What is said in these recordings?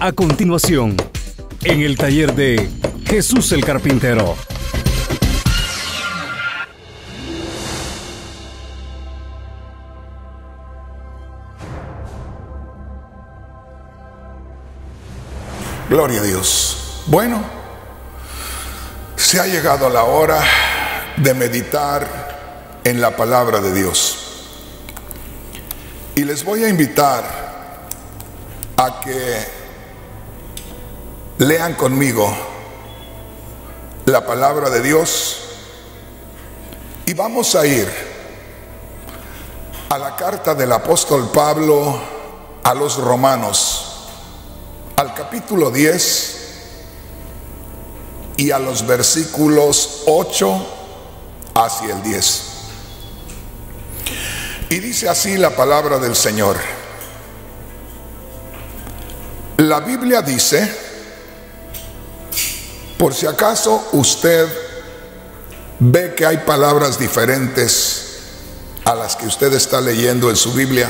A continuación, en el taller de Jesús el Carpintero. Gloria a Dios. Bueno, se ha llegado la hora de meditar en la palabra de Dios. Y les voy a invitar a que lean conmigo la palabra de Dios y vamos a ir a la carta del apóstol Pablo a los romanos al capítulo 10 y a los versículos 8 hacia el 10. Y dice así la palabra del Señor. La Biblia dice, por si acaso usted ve que hay palabras diferentes a las que usted está leyendo en su Biblia,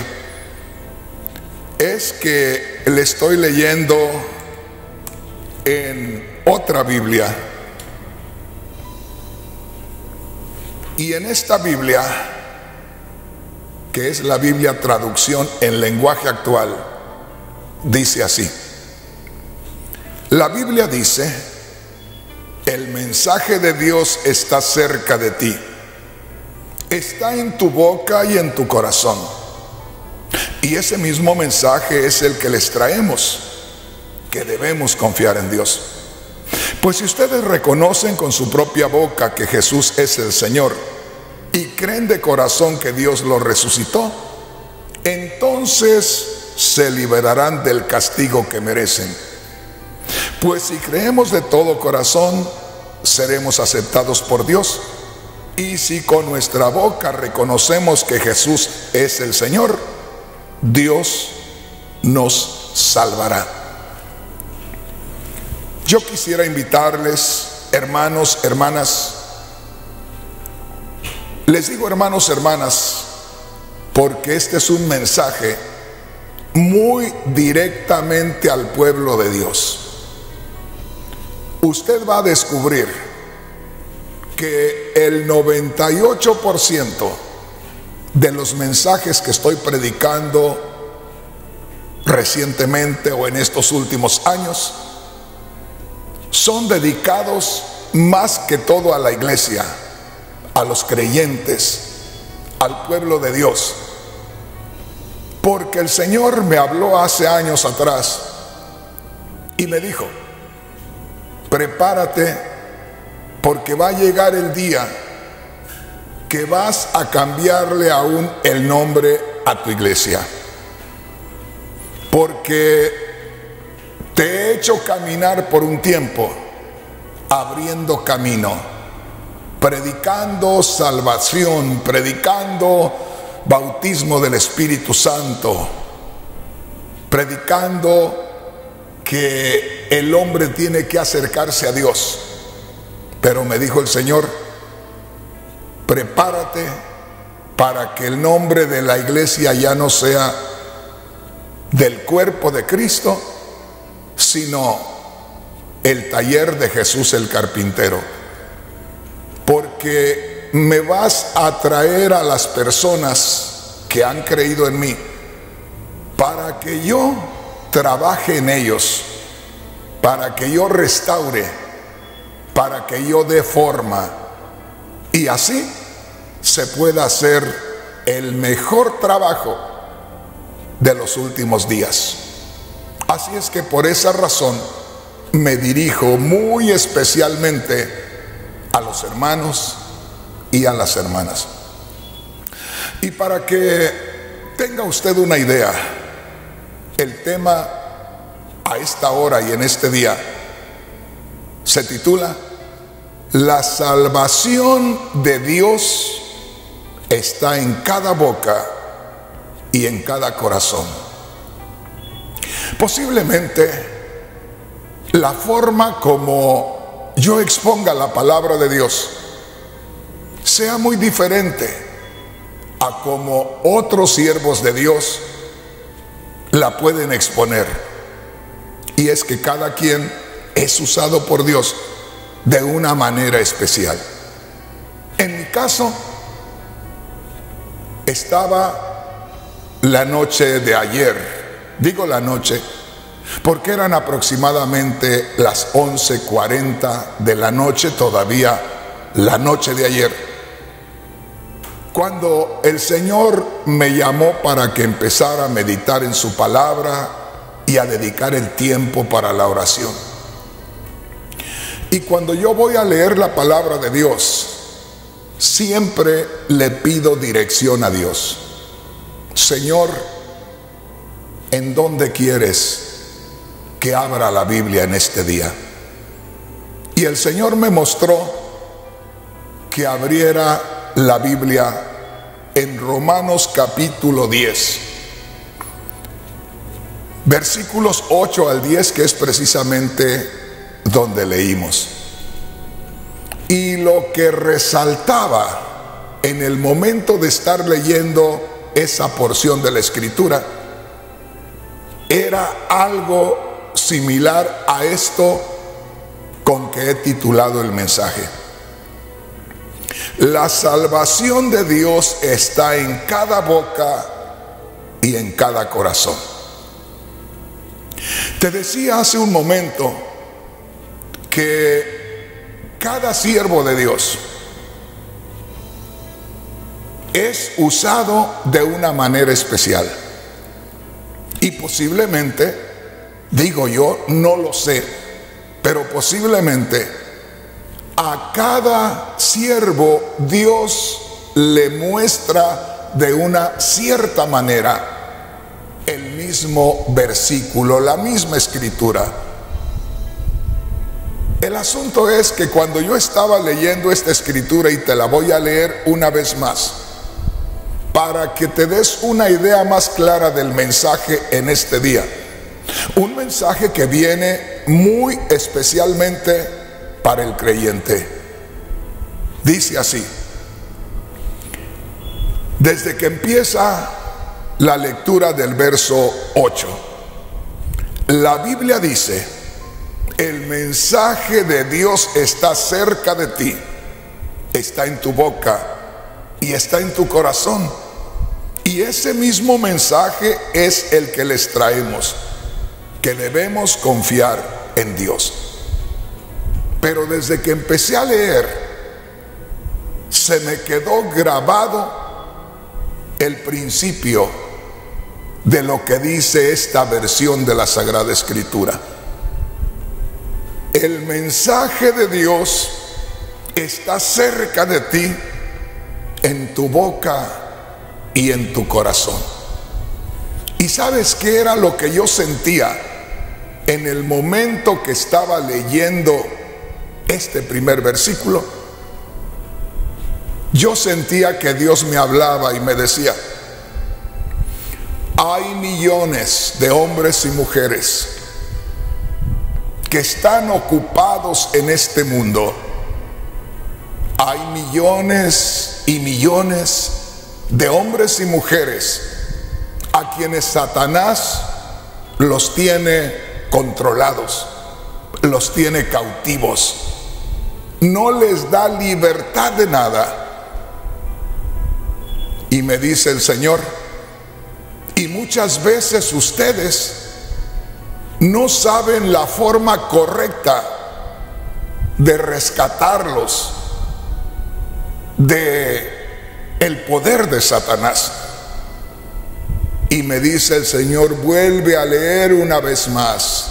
es que le estoy leyendo en otra Biblia. Y en esta Biblia, que es la Biblia traducción en lenguaje actual, dice así. La Biblia dice, el mensaje de Dios está cerca de ti, está en tu boca y en tu corazón y ese mismo mensaje es el que les traemos, que debemos confiar en Dios. Pues si ustedes reconocen con su propia boca que Jesús es el Señor y creen de corazón que Dios lo resucitó, entonces se liberarán del castigo que merecen. Pues si creemos de todo corazón, seremos aceptados por Dios. Y si con nuestra boca reconocemos que Jesús es el Señor, Dios nos salvará. Yo quisiera invitarles, hermanos, hermanas, les digo hermanos, hermanas, porque este es un mensaje muy directamente al pueblo de Dios. Usted va a descubrir que el 98% de los mensajes que estoy predicando recientemente o en estos últimos años son dedicados más que todo a la iglesia, a los creyentes, al pueblo de Dios. Porque el Señor me habló hace años atrás y me dijo, prepárate porque va a llegar el día que vas a cambiarle aún el nombre a tu iglesia. Porque te he hecho caminar por un tiempo, abriendo camino, predicando salvación, predicando bautismo del Espíritu Santo, predicando que el hombre tiene que acercarse a Dios. Pero me dijo el Señor, prepárate para que el nombre de la iglesia ya no sea del cuerpo de Cristo, sino el taller de Jesús el carpintero. Porque me vas a traer a las personas que han creído en mí para que yo trabaje en ellos, para que yo restaure, para que yo dé forma. Y así se pueda hacer el mejor trabajo de los últimos días. Así es que por esa razón me dirijo muy especialmente a los hermanos y a las hermanas. Y para que tenga usted una idea, el tema a esta hora y en este día se titula La salvación de Dios está en cada boca y en cada corazón. Posiblemente la forma como yo exponga la palabra de Dios sea muy diferente a como otros siervos de Dios la pueden exponer. Y es que cada quien es usado por Dios de una manera especial. En mi caso, estaba la noche de ayer, digo la noche, porque eran aproximadamente las 11.40 de la noche, todavía la noche de ayer, cuando el Señor me llamó para que empezara a meditar en su palabra y a dedicar el tiempo para la oración. Y cuando yo voy a leer la palabra de Dios, siempre le pido dirección a Dios. Señor, ¿en dónde quieres que abra la Biblia en este día? Y el Señor me mostró que abriera la Biblia en Romanos capítulo 10, versículos 8 al 10, que es precisamente donde leímos. Y lo que resaltaba en el momento de estar leyendo esa porción de la escritura era algo similar a esto con que he titulado el mensaje. La salvación de Dios está en cada boca y en cada corazón. Te decía hace un momento que cada siervo de Dios es usado de una manera especial. Y posiblemente, digo yo, no lo sé, pero posiblemente a cada siervo Dios le muestra de una cierta manera el mismo versículo, la misma escritura. El asunto es que cuando yo estaba leyendo esta escritura y te la voy a leer una vez más, para que te des una idea más clara del mensaje en este día, un mensaje que viene muy especialmente para el creyente. Dice así, desde que empieza la lectura del verso 8, la Biblia dice, el mensaje de Dios está cerca de ti, está en tu boca y está en tu corazón. Y ese mismo mensaje es el que les traemos, que debemos confiar en Dios. Pero desde que empecé a leer, se me quedó grabado el principio de lo que dice esta versión de la Sagrada Escritura. El mensaje de Dios está cerca de ti, en tu boca y en tu corazón. ¿Y sabes qué era lo que yo sentía en el momento que estaba leyendo este primer versículo? Yo sentía que Dios me hablaba y me decía, hay millones de hombres y mujeres que están ocupados en este mundo. Hay millones y millones de hombres y mujeres a quienes Satanás los tiene controlados, los tiene cautivos, no les da libertad de nada. Y me dice el Señor, y muchas veces ustedes no saben la forma correcta de rescatarlos de el poder de Satanás. Y me dice el Señor, vuelve a leer una vez más.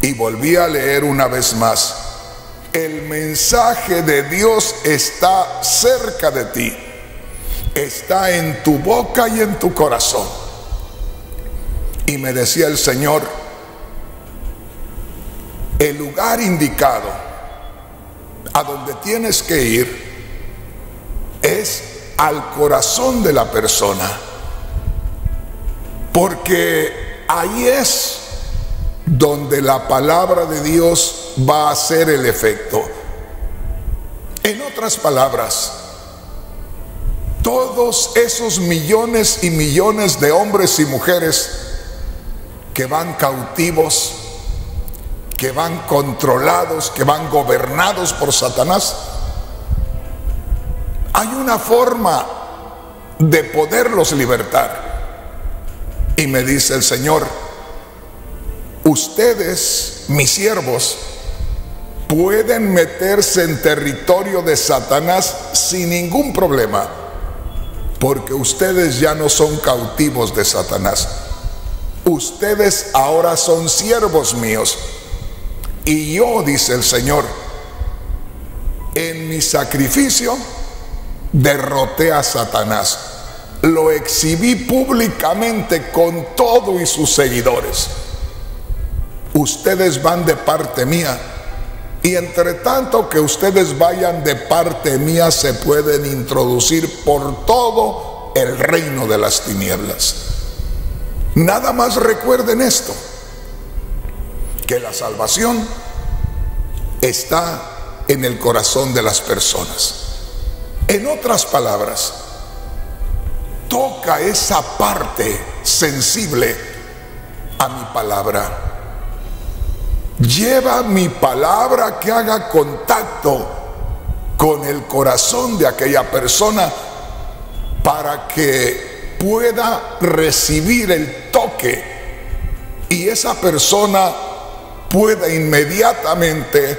Y volví a leer una vez más. El mensaje de Dios está cerca de ti. Está en tu boca y en tu corazón. Y me decía el Señor, el lugar indicado a donde tienes que ir es al corazón de la persona. Porque ahí es donde la palabra de Dios va a hacer el efecto. En otras palabras, todos esos millones y millones de hombres y mujeres que van cautivos, que van controlados, que van gobernados por Satanás. Hay una forma de poderlos libertar. Y me dice el Señor, ustedes, mis siervos, pueden meterse en territorio de Satanás sin ningún problema, porque ustedes ya no son cautivos de Satanás. Ustedes ahora son siervos míos. Y yo, dice el Señor, en mi sacrificio derroté a Satanás. Lo exhibí públicamente con todo y sus seguidores. Ustedes van de parte mía y entre tanto que ustedes vayan de parte mía, se pueden introducir por todo el reino de las tinieblas. Nada más recuerden esto, que la salvación está en el corazón de las personas. En otras palabras, toca esa parte sensible a mi palabra. Lleva mi palabra que haga contacto con el corazón de aquella persona para que pueda recibir el toque y esa persona pueda inmediatamente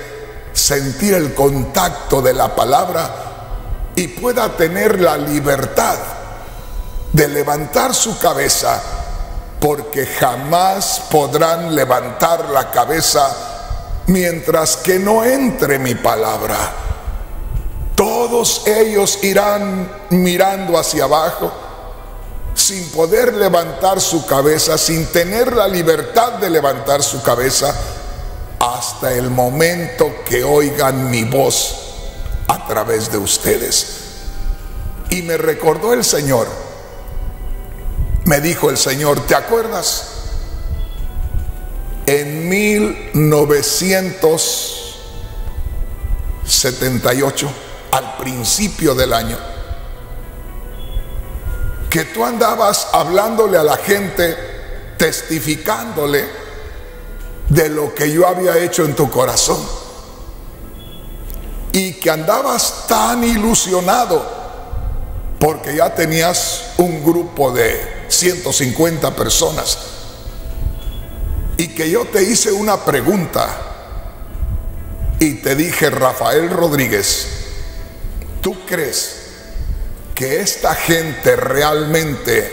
sentir el contacto de la palabra y pueda tener la libertad de levantar su cabeza porque jamás podrán levantar la cabeza mientras que no entre mi palabra. Todos ellos irán mirando hacia abajo sin poder levantar su cabeza, sin tener la libertad de levantar su cabeza, hasta el momento que oigan mi voz a través de ustedes. Y me recordó el Señor me dijo el Señor, ¿te acuerdas? En 1978, al principio del año, que tú andabas hablándole a la gente, testificándole de lo que yo había hecho en tu corazón. Y que andabas tan ilusionado porque ya tenías un grupo de 150 personas. Y que yo te hice una pregunta y te dije, Rafael Rodríguez, ¿tú crees que esta gente realmente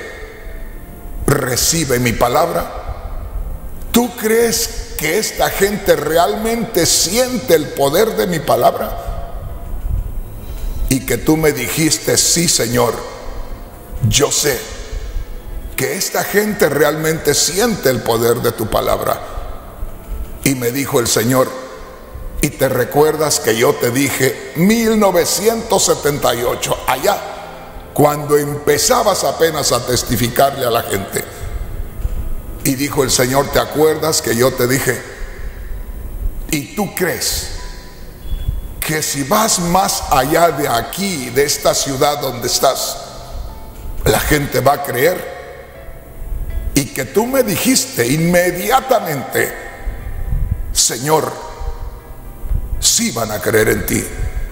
recibe mi palabra? ¿Tú crees que esta gente realmente siente el poder de mi palabra? Y que tú me dijiste, sí Señor, yo sé que esta gente realmente siente el poder de tu palabra. Y me dijo el Señor, y te recuerdas que yo te dije 1978, allá, cuando empezabas apenas a testificarle a la gente. Y dijo el Señor, ¿te acuerdas que yo te dije? ¿Y tú crees que si vas más allá de aquí, de esta ciudad donde estás, la gente va a creer? Que tú me dijiste inmediatamente, Señor, sí van a creer en ti,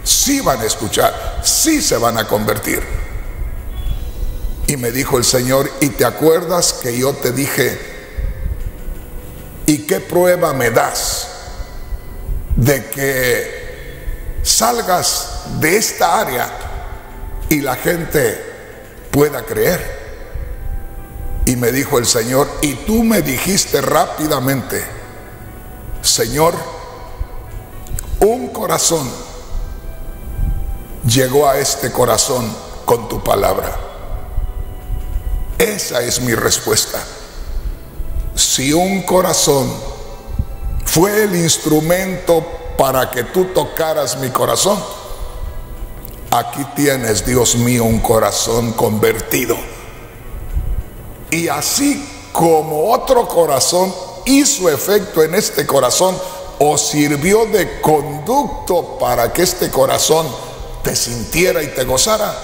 sí van a escuchar, sí se van a convertir. Y me dijo el Señor, ¿y te acuerdas que yo te dije, ¿y qué prueba me das de que salgas de esta área y la gente pueda creer? Y me dijo el Señor, y tú me dijiste rápidamente, Señor, un corazón llegó a este corazón con tu palabra. Esa es mi respuesta. Si un corazón fue el instrumento para que tú tocaras mi corazón, aquí tienes, Dios mío, un corazón convertido y así como otro corazón hizo efecto en este corazón o sirvió de conducto para que este corazón te sintiera y te gozara,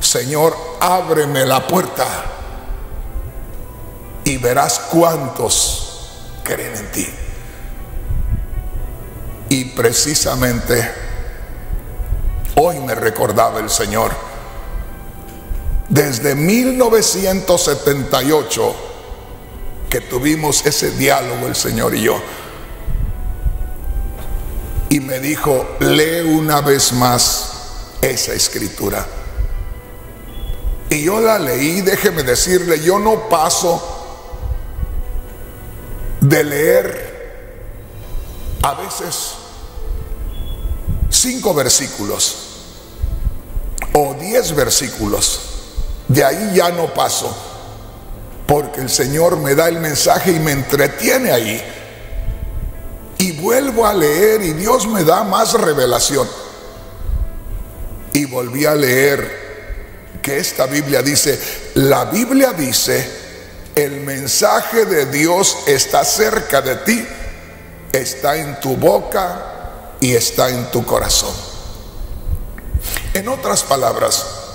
Señor, ábreme la puerta y verás cuántos creen en ti. Y precisamente hoy me recordaba el Señor, desde 1978 que tuvimos ese diálogo el Señor y yo, y me dijo, lee una vez más esa escritura. Y yo la leí, déjeme decirle, yo no paso de leer a veces cinco versículos o diez versículos. De ahí ya no paso, porque el Señor me da el mensaje y me entretiene ahí. Y vuelvo a leer y Dios me da más revelación. Y volví a leer que esta Biblia dice, la Biblia dice, el mensaje de Dios está cerca de ti, está en tu boca y está en tu corazón. En otras palabras,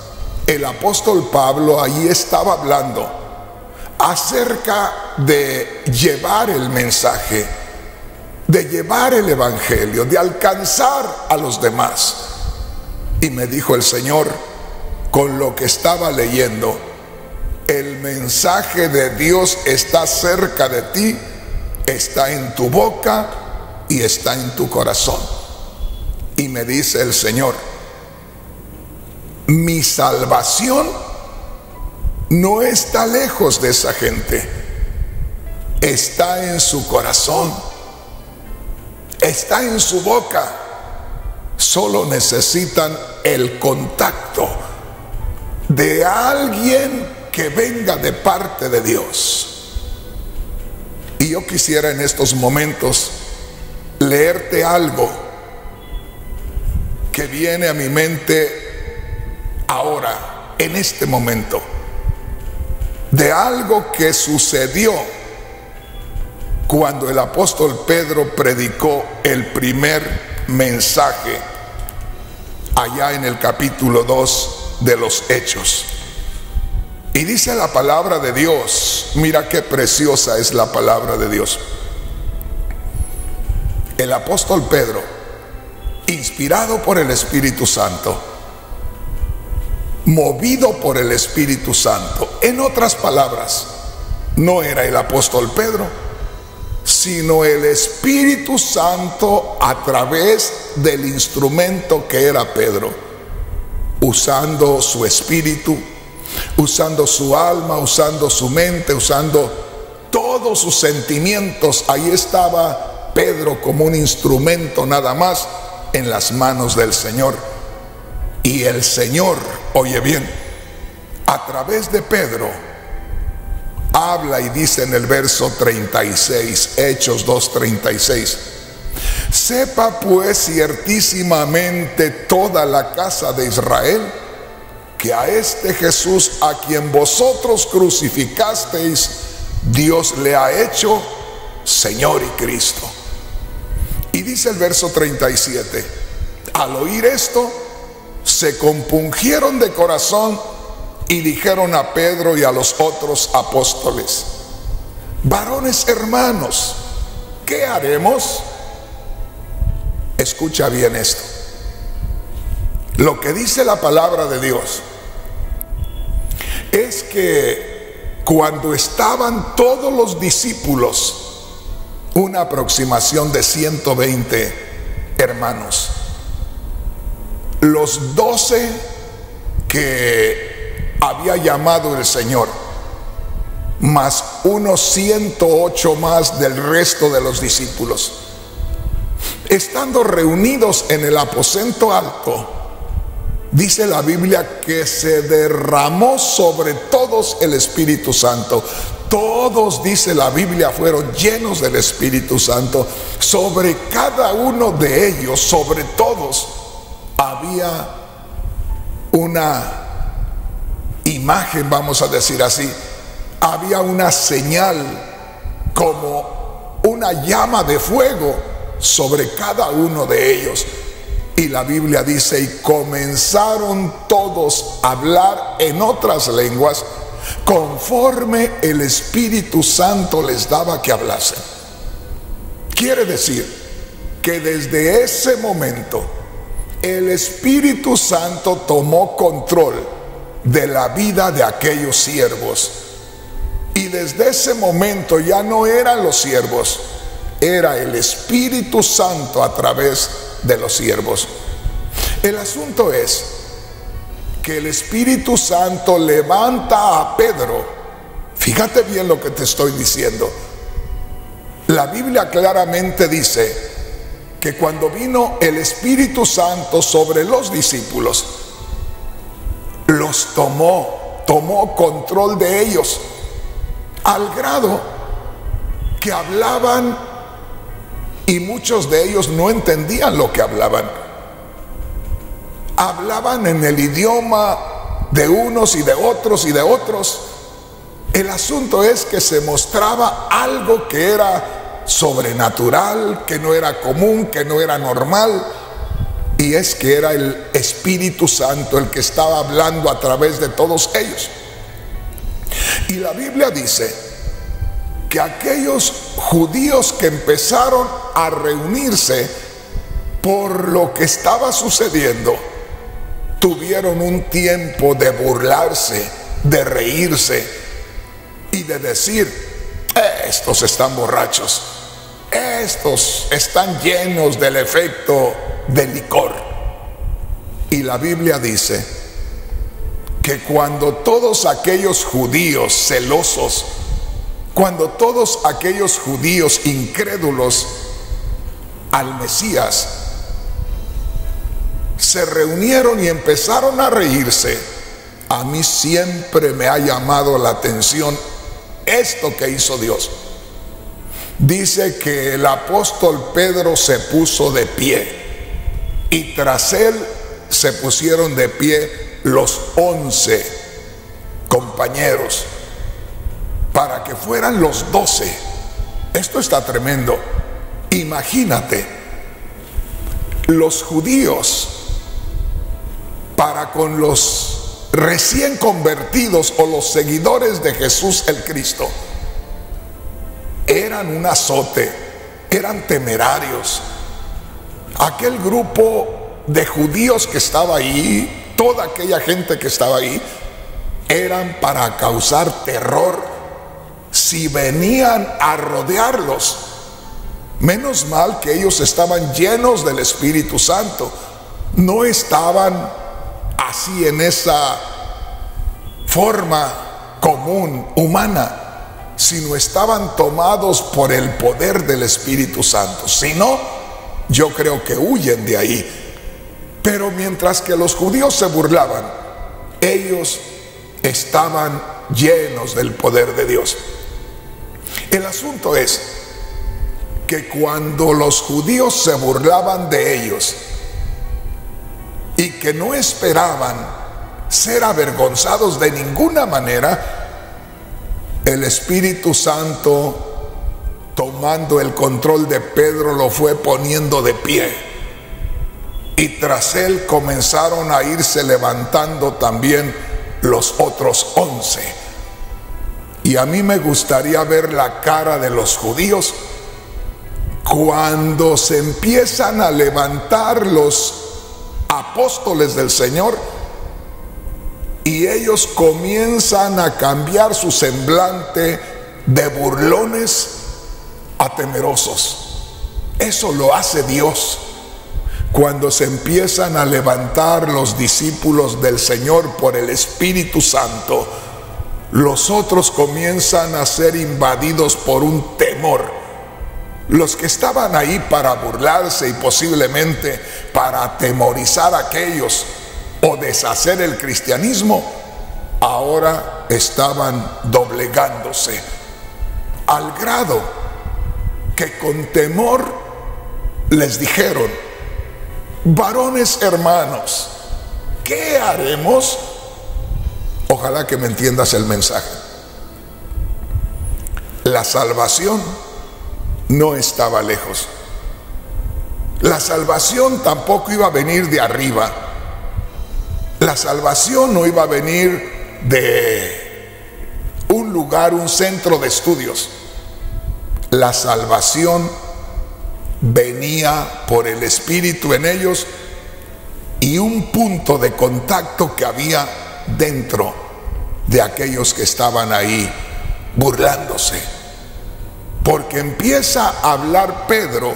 el apóstol Pablo allí estaba hablando acerca de llevar el mensaje, de llevar el evangelio, de alcanzar a los demás. Y me dijo el Señor, con lo que estaba leyendo, el mensaje de Dios está cerca de ti, está en tu boca y está en tu corazón. Y me dice el Señor, mi salvación no está lejos de esa gente, está en su corazón, está en su boca. Solo necesitan el contacto de alguien que venga de parte de Dios. Y yo quisiera en estos momentos leerte algo que viene a mi mente ahora, en este momento, de algo que sucedió cuando el apóstol Pedro predicó el primer mensaje allá en el capítulo 2 de los Hechos. Y dice la palabra de Dios, mira qué preciosa es la palabra de Dios. El apóstol Pedro, inspirado por el Espíritu Santo, movido por el Espíritu Santo, en otras palabras, no era el apóstol Pedro, sino el Espíritu Santo a través del instrumento que era Pedro, usando su espíritu usando su alma, usando su mente, usando todos sus sentimientos. Ahí estaba Pedro como un instrumento nada más en las manos del Señor. Y el Señor, oye bien, a través de Pedro, habla y dice en el verso 36, Hechos 2.36, sepa pues ciertísimamente toda la casa de Israel, que a este Jesús a quien vosotros crucificasteis, Dios le ha hecho Señor y Cristo. Y dice el verso 37, al oír esto, se compungieron de corazón y dijeron a Pedro y a los otros apóstoles, varones hermanos, ¿qué haremos? Escucha bien esto. Lo que dice la palabra de Dios es que cuando estaban todos los discípulos, una aproximación de 120 hermanos, los doce que había llamado el Señor, más unos 108 más del resto de los discípulos, estando reunidos en el aposento alto, Dice la Biblia que se derramó sobre todos el Espíritu Santo. Todos, dice la Biblia, fueron llenos del Espíritu Santo. Sobre cada uno de ellos, sobre todos, había una imagen, vamos a decir así. Había una señal como una llama de fuego sobre cada uno de ellos. Y la Biblia dice, y comenzaron todos a hablar en otras lenguas conforme el Espíritu Santo les daba que hablasen. Quiere decir que desde ese momento el Espíritu Santo tomó control de la vida de aquellos siervos. Y desde ese momento ya no eran los siervos, era el Espíritu Santo a través de los siervos. El asunto es que el Espíritu Santo levanta a Pedro. Fíjate bien lo que te estoy diciendo. La Biblia claramente dice que cuando vino el Espíritu Santo sobre los discípulos, los tomó, tomó control de ellos, al grado que hablaban y muchos de ellos no entendían lo que hablaban. Hablaban en el idioma de unos y de otros y de otros. El asunto es que se mostraba algo que era sobrenatural, que no era común, que no era normal. Y es que era el Espíritu Santo el que estaba hablando a través de todos ellos. Y la Biblia dice que aquellos judíos que empezaron a reunirse por lo que estaba sucediendo, tuvieron un tiempo de burlarse, de reírse y de decir, estos están borrachos, estos están llenos del efecto del licor. Y la Biblia dice que cuando todos aquellos judíos celosos, cuando todos aquellos judíos incrédulos al Mesías se reunieron y empezaron a reírse, a mí siempre me ha llamado la atención esto que hizo Dios. Dice que el apóstol Pedro se puso de pie y tras él se pusieron de pie los once compañeros para que fueran los doce. Esto está tremendo. Imagínate, los judíos para con los recién convertidos o los seguidores de Jesús el Cristo, eran un azote, eran temerarios. Aquel grupo de judíos que estaba ahí, toda aquella gente que estaba ahí, eran para causar terror si venían a rodearlos. Menos mal que ellos estaban llenos del Espíritu Santo. No estaban así en esa forma común, humana, sino estaban tomados por el poder del Espíritu Santo. Si no, yo creo que huyen de ahí. Pero mientras que los judíos se burlaban, ellos estaban llenos del poder de Dios. El asunto es que cuando los judíos se burlaban de ellos y que no esperaban ser avergonzados de ninguna manera, el Espíritu Santo, tomando el control de Pedro, lo fue poniendo de pie. Y tras él comenzaron a irse levantando también los otros once. Y a mí me gustaría ver la cara de los judíos cuando se empiezan a levantar los apóstoles del Señor y ellos comienzan a cambiar su semblante de burlones a temerosos. Eso lo hace Dios. Cuando se empiezan a levantar los discípulos del Señor por el Espíritu Santo, los otros comienzan a ser invadidos por un temor. Los que estaban ahí para burlarse y posiblemente para atemorizar a aquellos o deshacer el cristianismo, ahora estaban doblegándose al grado que con temor les dijeron, varones hermanos, ¿qué haremos? Ojalá que me entiendas el mensaje. La salvación no estaba lejos. La salvación tampoco iba a venir de arriba. La salvación no iba a venir de un lugar, un centro de estudios. La salvación venía por el Espíritu en ellos y un punto de contacto que había dentro de aquellos que estaban ahí burlándose. Porque empieza a hablar Pedro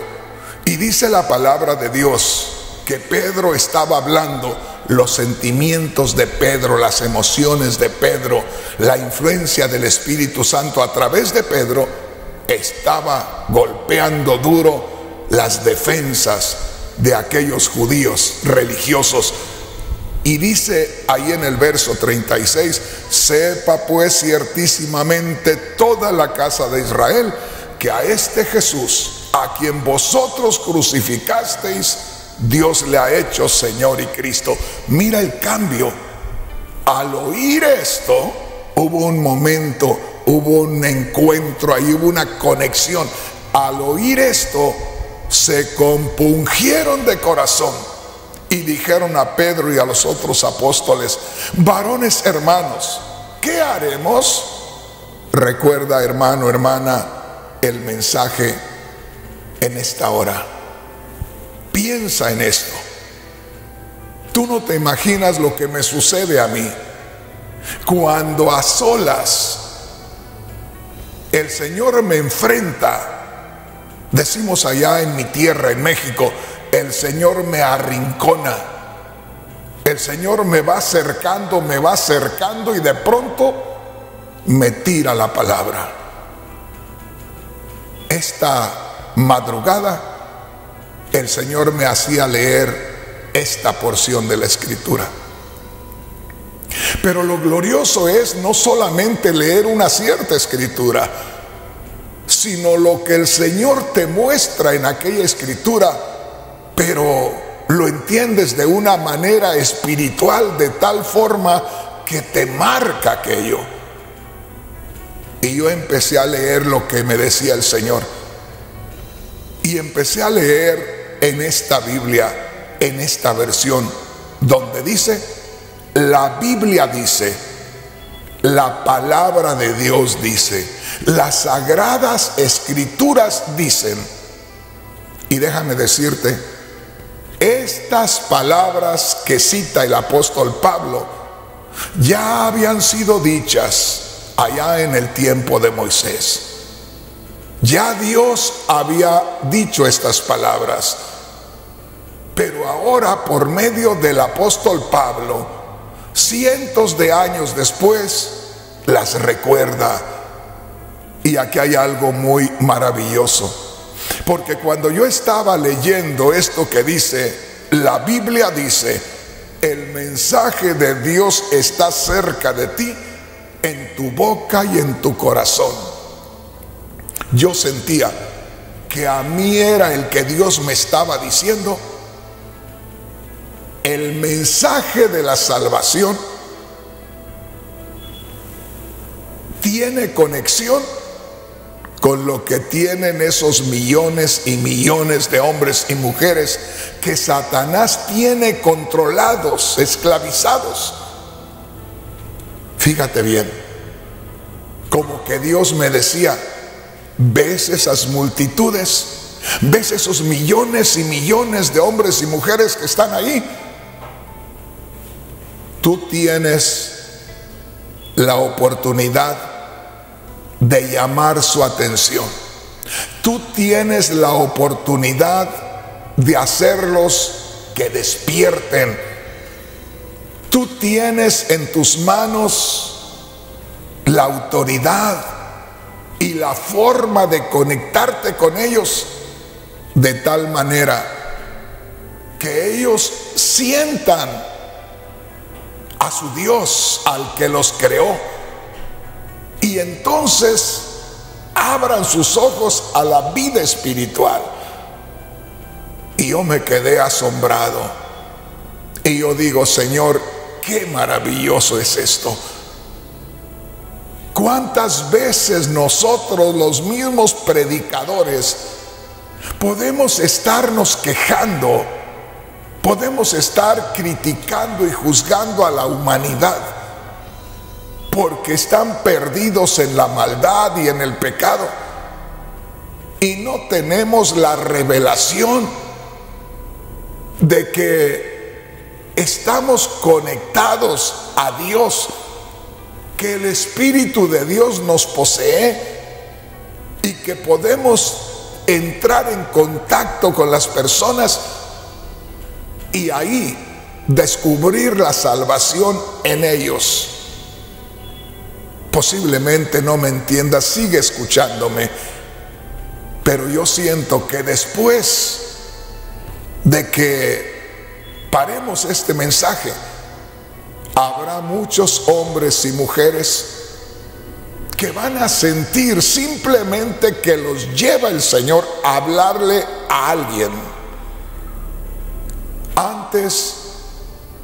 y dice la palabra de Dios que Pedro estaba hablando los sentimientos de Pedro, las emociones de Pedro, la influencia del Espíritu Santo a través de Pedro, estaba golpeando duro las defensas de aquellos judíos religiosos. Y dice ahí en el verso 36, sepa pues ciertísimamente toda la casa de Israel que a este Jesús, a quien vosotros crucificasteis, Dios le ha hecho Señor y Cristo. Mira el cambio. Al oír esto, hubo un momento, hubo un encuentro ahí, hubo una conexión. Al oír esto, se compungieron de corazón y dijeron a Pedro y a los otros apóstoles, varones hermanos, ¿qué haremos? Recuerda, hermano, hermana, el mensaje en esta hora. Piensa en esto. Tú no te imaginas lo que me sucede a mí cuando a solas el Señor me enfrenta. Decimos allá en mi tierra, en México, el Señor me arrincona. El Señor me va acercando, me va acercando y de pronto me tira la palabra. Esta madrugada el Señor me hacía leer esta porción de la escritura. Pero lo glorioso es no solamente leer una cierta escritura, sino lo que el Señor te muestra en aquella escritura, pero lo entiendes de una manera espiritual de tal forma que te marca aquello. Y yo empecé a leer lo que me decía el Señor. Y empecé a leer en esta Biblia, en esta versión, donde dice, la Biblia dice, la palabra de Dios dice, las sagradas escrituras dicen, y déjame decirte, estas palabras que cita el apóstol Pablo ya habían sido dichas allá en el tiempo de Moisés. Ya Dios había dicho estas palabras, pero ahora por medio del apóstol Pablo, cientos de años después, las recuerda. Y aquí hay algo muy maravilloso. Porque cuando yo estaba leyendo esto que dice, la Biblia dice, el mensaje de Dios está cerca de ti, en tu boca y en tu corazón. Yo sentía que a mí era el que Dios me estaba diciendo, el mensaje de la salvación tiene conexión con lo que tienen esos millones y millones de hombres y mujeres que Satanás tiene controlados, esclavizados. Fíjate bien, como que Dios me decía, ves esas multitudes, ves esos millones y millones de hombres y mujeres que están ahí. Tú tienes la oportunidad de llamar su atención. Tú tienes la oportunidad de hacerlos que despierten. Tú tienes en tus manos la autoridad y la forma de conectarte con ellos de tal manera que ellos sientan a su Dios, al que los creó y entonces abran sus ojos a la vida espiritual. Y yo me quedé asombrado. Y yo digo, Señor, qué maravilloso es esto. ¿Cuántas veces nosotros los mismos predicadores podemos estarnos quejando, podemos estar criticando y juzgando a la humanidad? porque están perdidos en la maldad y en el pecado. Y no tenemos la revelación de que estamos conectados a Dios, que el Espíritu de Dios nos posee y que podemos entrar en contacto con las personas y ahí descubrir la salvación en ellos. Posiblemente no me entiendas, sigue escuchándome, pero yo siento que después de que este mensaje, habrá muchos hombres y mujeres que van a sentir simplemente que los lleva el Señor a hablarle a alguien. Antes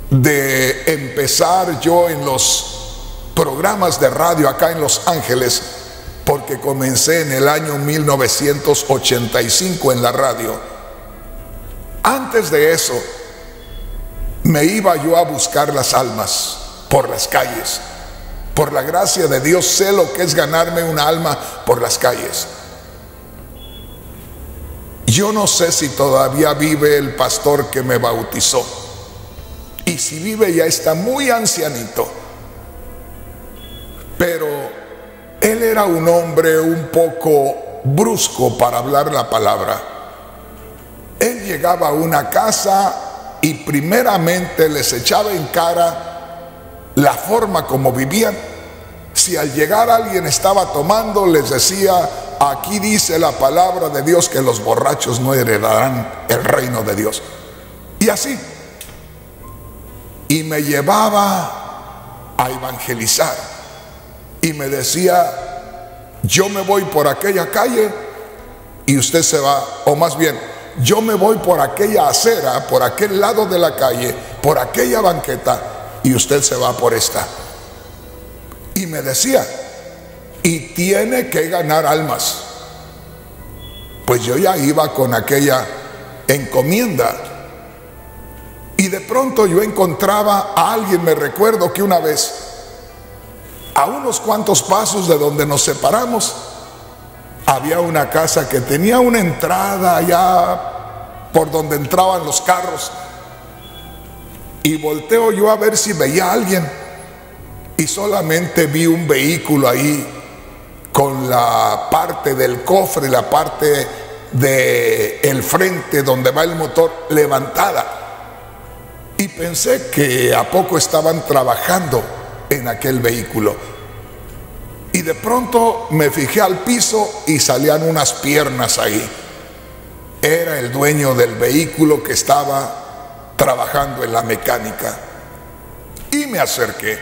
de empezar yo en los programas de radio acá en Los Ángeles, porque comencé en el año 1985 en la radio, antes de eso me iba yo a buscar las almas por las calles por la gracia de Dios sé lo que es ganarme una alma por las calles. Yo no sé si todavía vive el pastor que me bautizó. Y si vive ya está muy ancianito. Pero él era un hombre un poco brusco para hablar la palabra. Él llegaba a una casa y primeramente les echaba en cara la forma como vivían. Si al llegar alguien estaba tomando, les decía, aquí dice la palabra de Dios que los borrachos no heredarán el reino de Dios. Y así. Y me llevaba a evangelizar. Y me decía, yo me voy por aquella calle y usted se va, o más bien, yo me voy por aquella acera, por aquel lado de la calle, por aquella banqueta y usted se va por esta. Y me decía, y tiene que ganar almas. Pues yo ya iba con aquella encomienda. Y de pronto yo encontraba a alguien, me recuerdo que una vez, a unos cuantos pasos de donde nos separamos, había una casa que tenía una entrada allá por donde entraban los carros y volteo yo a ver si veía a alguien y solamente vi un vehículo ahí con la parte del cofre, la parte de el frente donde va el motor levantada. Y pensé que a poco estaban trabajando en aquel vehículo. Y de pronto me fijé al piso y salían unas piernas ahí. Era el dueño del vehículo que estaba trabajando en la mecánica. Y me acerqué.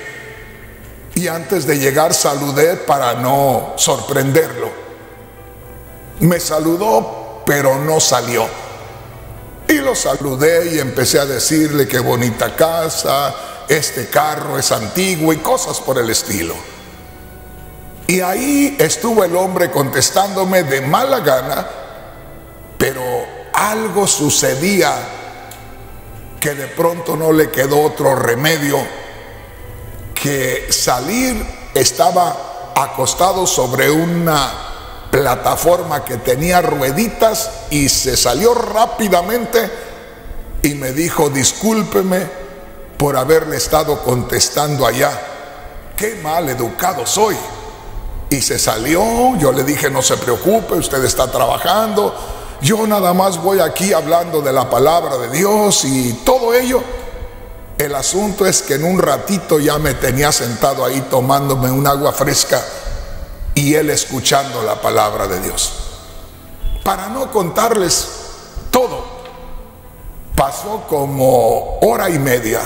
Y antes de llegar saludé para no sorprenderlo. Me saludó, pero no salió. Y lo saludé y empecé a decirle qué bonita casa, este carro es antiguo y cosas por el estilo. Y ahí estuvo el hombre contestándome de mala gana, pero algo sucedía que de pronto no le quedó otro remedio que salir, estaba acostado sobre una plataforma que tenía rueditas y se salió rápidamente y me dijo, discúlpeme por haberle estado contestando allá. Qué mal educado soy. Y se salió, yo le dije, no se preocupe, usted está trabajando, yo nada más voy aquí hablando de la palabra de Dios y todo ello. El asunto es que en un ratito ya me tenía sentado ahí tomándome un agua fresca y él escuchando la palabra de Dios. Para no contarles todo, pasó como hora y media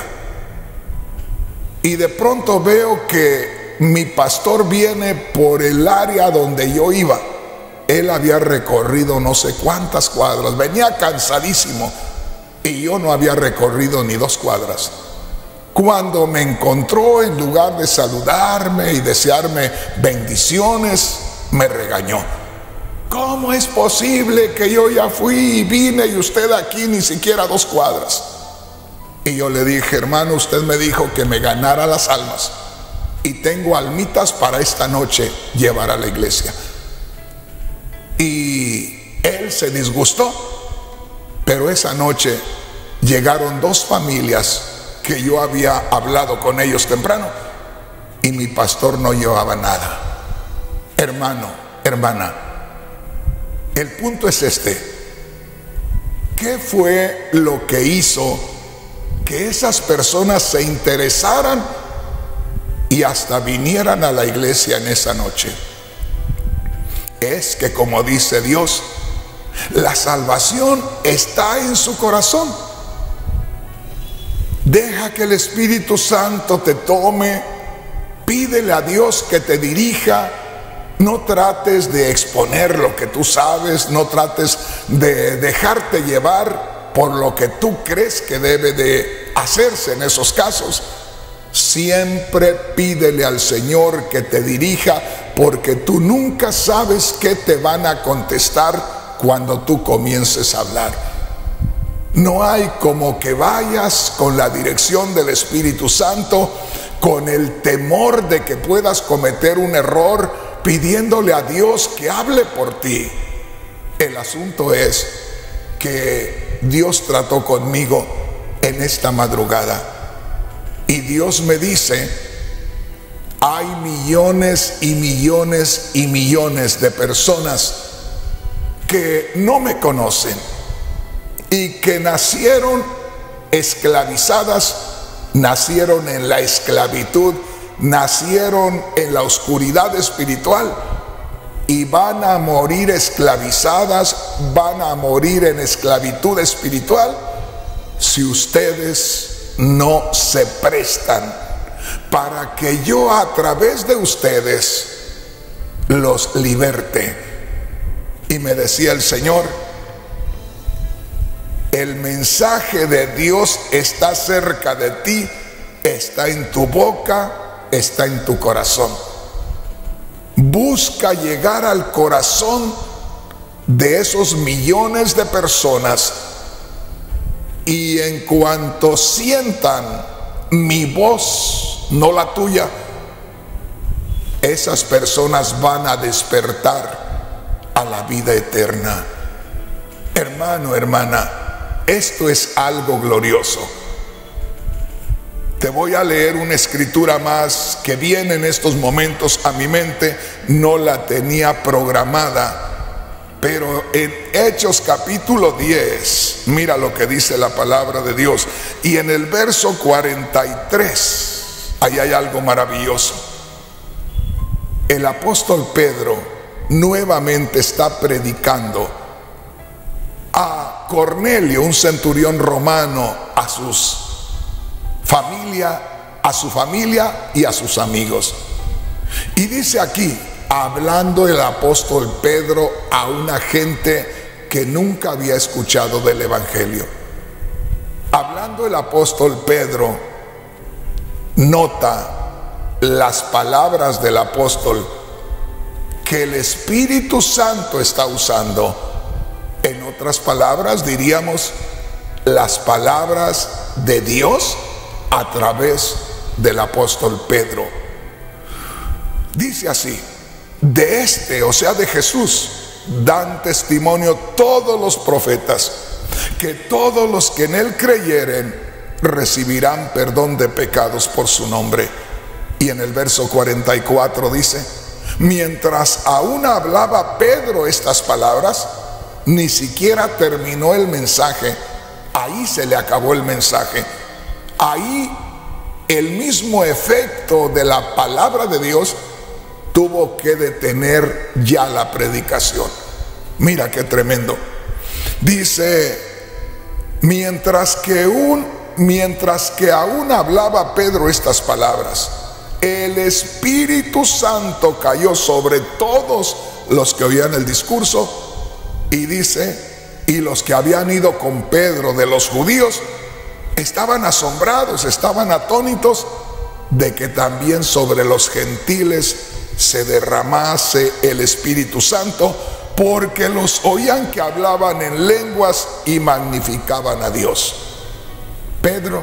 y de pronto veo que mi pastor viene por el área donde yo iba él había recorrido no sé cuántas cuadras, venía cansadísimo y yo no había recorrido ni dos cuadras. Cuando me encontró, en lugar de saludarme y desearme bendiciones, me regañó. ¿Cómo es posible que yo ya fui y vine y usted aquí ni siquiera dos cuadras? Y yo le dije, hermano, usted me dijo que me ganara las almas. Y tengo almitas para esta noche llevar a la iglesia. Y él se disgustó, pero esa noche llegaron dos familias que yo había hablado con ellos temprano y mi pastor no llevaba nada. Hermano, hermana, el punto es este. ¿Qué fue lo que hizo que esas personas se interesaran y hasta vinieran a la iglesia en esa noche? Es que como dice Dios, la salvación está en su corazón. Deja que el Espíritu Santo te tome, pídele a Dios que te dirija. No trates de exponer lo que tú sabes, no trates de dejarte llevar por lo que tú crees que debe de hacerse en esos casos. Siempre pídele al Señor que te dirija porque tú nunca sabes qué te van a contestar cuando tú comiences a hablar. No hay como que vayas con la dirección del Espíritu Santo, con el temor de que puedas cometer un error, pidiéndole a Dios que hable por ti. El asunto es que Dios trató conmigo en esta madrugada y Dios me dice, hay millones y millones y millones de personas que no me conocen y que nacieron esclavizadas, nacieron en la esclavitud, nacieron en la oscuridad espiritual y van a morir esclavizadas, van a morir en esclavitud espiritual si ustedes no se prestan para que yo a través de ustedes los liberte. Y me decía el Señor, el mensaje de Dios está cerca de ti, está en tu boca, está en tu corazón. Busca llegar al corazón de esos millones de personas y en cuanto sientan mi voz, no la tuya, esas personas van a despertar a la vida eterna. Hermano, hermana, esto es algo glorioso. Te voy a leer una escritura más que viene en estos momentos a mi mente, no la tenía programada, pero en Hechos capítulo 10, mira lo que dice la palabra de Dios, y en el verso 43, ahí hay algo maravilloso. El apóstol Pedro nuevamente está predicando a Cornelio, un centurión romano, a sus familia, a su familia y a sus amigos. Y dice aquí, hablando el apóstol Pedro a una gente que nunca había escuchado del Evangelio. Hablando el apóstol Pedro nota las palabras del apóstol que el Espíritu Santo está usando. En otras palabras, diríamos las palabras de Dios a través del apóstol Pedro. Dice así, de este, o sea, de Jesús, dan testimonio todos los profetas, que todos los que en él creyeren recibirán perdón de pecados por su nombre. Y en el verso 44 dice, mientras aún hablaba Pedro estas palabras, ni siquiera terminó el mensaje. Ahí se le acabó el mensaje. Ahí el mismo efecto de la palabra de Dios tuvo que detener ya la predicación. Mira qué tremendo. Dice, mientras que un mientras que aún hablaba Pedro estas palabras, el Espíritu Santo cayó sobre todos los que oían el discurso y dice, y los que habían ido con Pedro de los judíos estaban asombrados, estaban atónitos de que también sobre los gentiles se derramase el Espíritu Santo, porque los oían que hablaban en lenguas y magnificaban a Dios. Pedro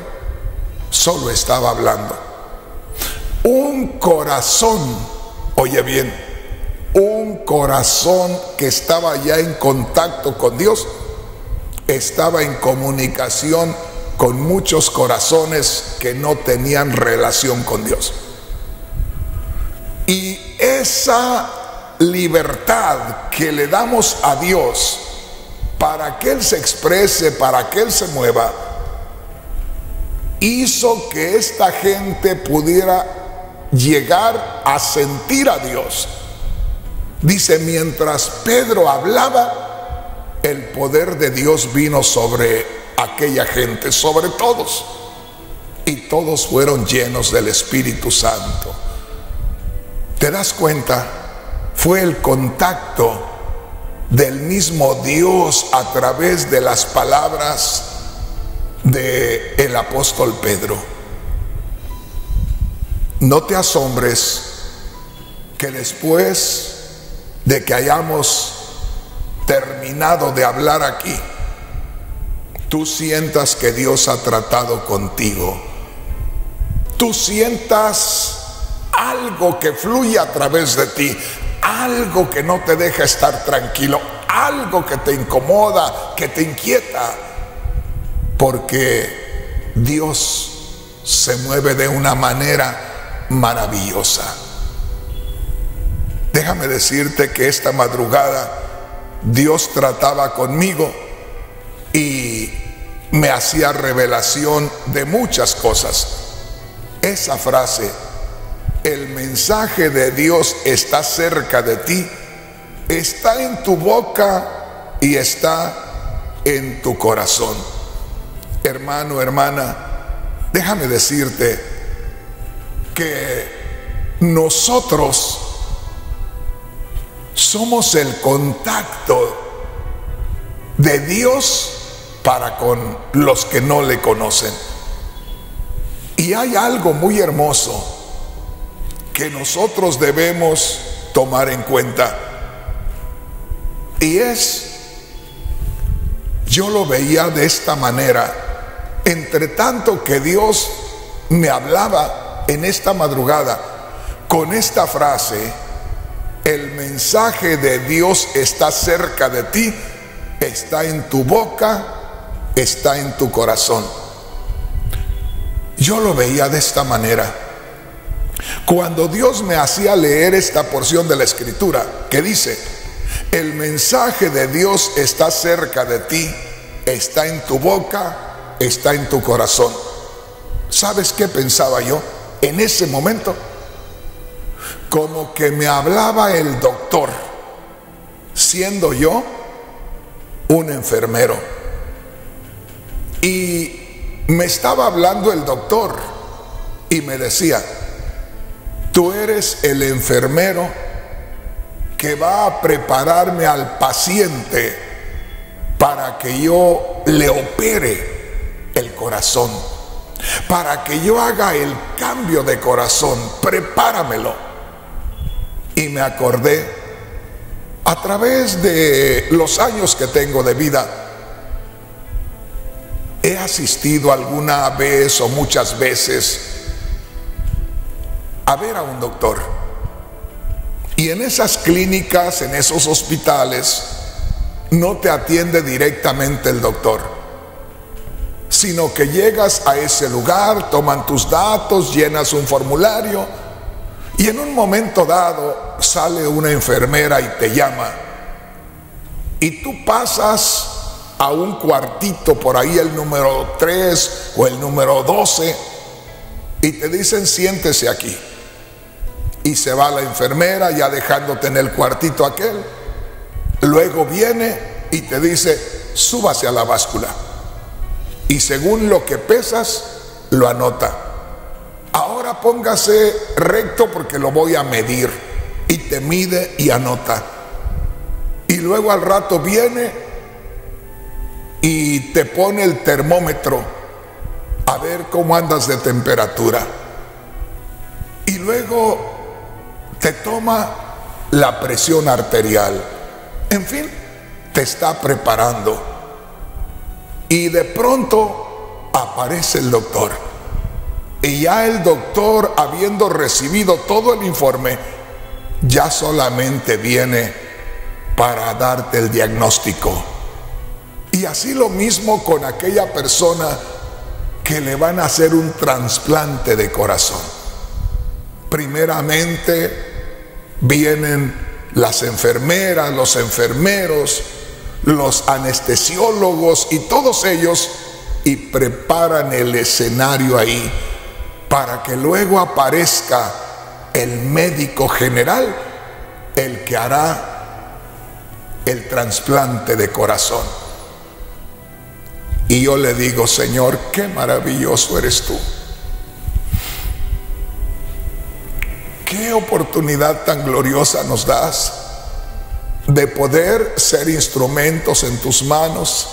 solo estaba hablando. un corazón, oye bien, un corazón que estaba ya en contacto con Dios, estaba en comunicación con muchos corazones que no tenían relación con Dios. Y esa libertad que le damos a Dios para que Él se exprese, para que Él se mueva, hizo que esta gente pudiera llegar a sentir a Dios. Dice, mientras Pedro hablaba, el poder de Dios vino sobre aquella gente, sobre todos. Y todos fueron llenos del Espíritu Santo. ¿Te das cuenta? Fue el contacto del mismo Dios a través de las palabras de el apóstol Pedro. No te asombres que después de que hayamos terminado de hablar aquí, tú sientas que Dios ha tratado contigo. Tú sientas algo que fluye a través de ti, algo que no te deja estar tranquilo, algo que te incomoda, que te inquieta porque Dios se mueve de una manera maravillosa. Déjame decirte que esta madrugada Dios trataba conmigo y me hacía revelación de muchas cosas. Esa frase, el mensaje de Dios está cerca de ti, está en tu boca y está en tu corazón hermano, hermana, déjame decirte que nosotros somos el contacto de Dios para con los que no le conocen. Y hay algo muy hermoso que nosotros debemos tomar en cuenta. Y es, yo lo veía de esta manera, entre tanto que Dios me hablaba en esta madrugada con esta frase, el mensaje de Dios está cerca de ti, está en tu boca, está en tu corazón. Yo lo veía de esta manera. Cuando Dios me hacía leer esta porción de la escritura que dice, el mensaje de Dios está cerca de ti, está en tu boca, está en tu corazón. ¿Sabes qué pensaba yo en ese momento? Como que me hablaba el doctor, siendo yo un enfermero. Y me estaba hablando el doctor y me decía, tú eres el enfermero que va a prepararme al paciente para que yo le opere el corazón. Para que yo haga el cambio de corazón, prepáramelo. Y me acordé, a través de los años que tengo de vida, he asistido alguna vez o muchas veces a ver a un doctor. Y en esas clínicas, en esos hospitales, no te atiende directamente el doctor sino que llegas a ese lugar, toman tus datos, llenas un formulario y en un momento dado sale una enfermera y te llama. Y tú pasas a un cuartito por ahí, el número 3 o el número 12, y te dicen siéntese aquí. Y se va la enfermera ya dejándote en el cuartito aquel. Luego viene y te dice, súbase a la báscula y según lo que pesas, lo anota. Ahora póngase recto porque lo voy a medir. Y te mide y anota. Y luego al rato viene y te pone el termómetro a ver cómo andas de temperatura. Y luego te toma la presión arterial. En fin, te está preparando. Y de pronto aparece el doctor Y ya el doctor, habiendo recibido todo el informe, ya solamente viene para darte el diagnóstico. Y así lo mismo con aquella persona que le van a hacer un trasplante de corazón. Primeramente vienen las enfermeras, los enfermeros, los anestesiólogos y todos ellos y preparan el escenario ahí para que luego aparezca el médico general, el que hará el trasplante de corazón. Y yo le digo, Señor, qué maravilloso eres tú. Qué oportunidad tan gloriosa nos das de poder ser instrumentos en tus manos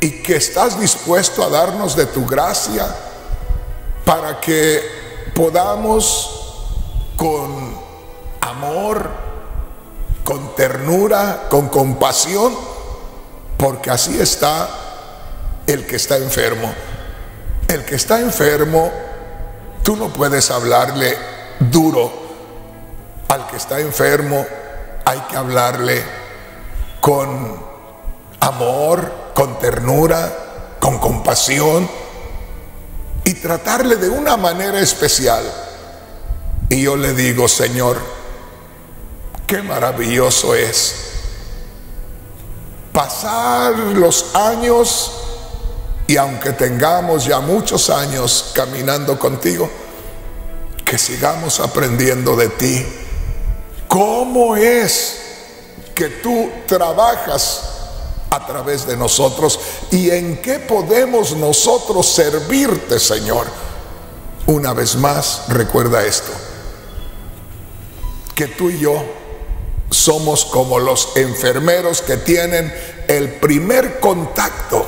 y que estás dispuesto a darnos de tu gracia para que podamos con amor, con ternura, con compasión, porque así está el que está enfermo. El que está enfermo, tú no puedes hablarle duro. Al que está enfermo hay que hablarle con amor, con ternura, con compasión y tratarle de una manera especial. Y yo le digo, Señor, qué maravilloso es pasar los años y aunque tengamos ya muchos años caminando contigo, que sigamos aprendiendo de ti. ¿Cómo es que tú trabajas a través de nosotros y en qué podemos nosotros servirte, Señor? Una vez más, recuerda esto, que tú y yo somos como los enfermeros que tienen el primer contacto